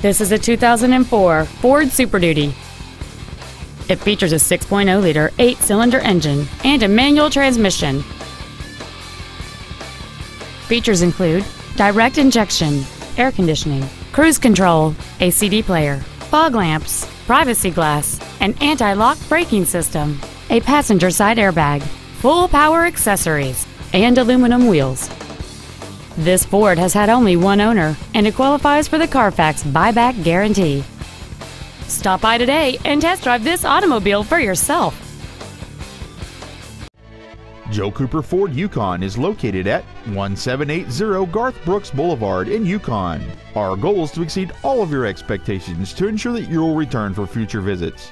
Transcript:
This is a 2004 Ford Super Duty. It features a 6.0 liter, 8 cylinder engine and a manual transmission. Features include direct injection, air conditioning, cruise control, a CD player, fog lamps, privacy glass, an anti lock braking system, a passenger side airbag, full power accessories, and aluminum wheels. This Ford has had only one owner and it qualifies for the Carfax buyback guarantee. Stop by today and test drive this automobile for yourself. Joe Cooper Ford Yukon is located at 1780 Garth Brooks Boulevard in Yukon. Our goal is to exceed all of your expectations to ensure that you will return for future visits.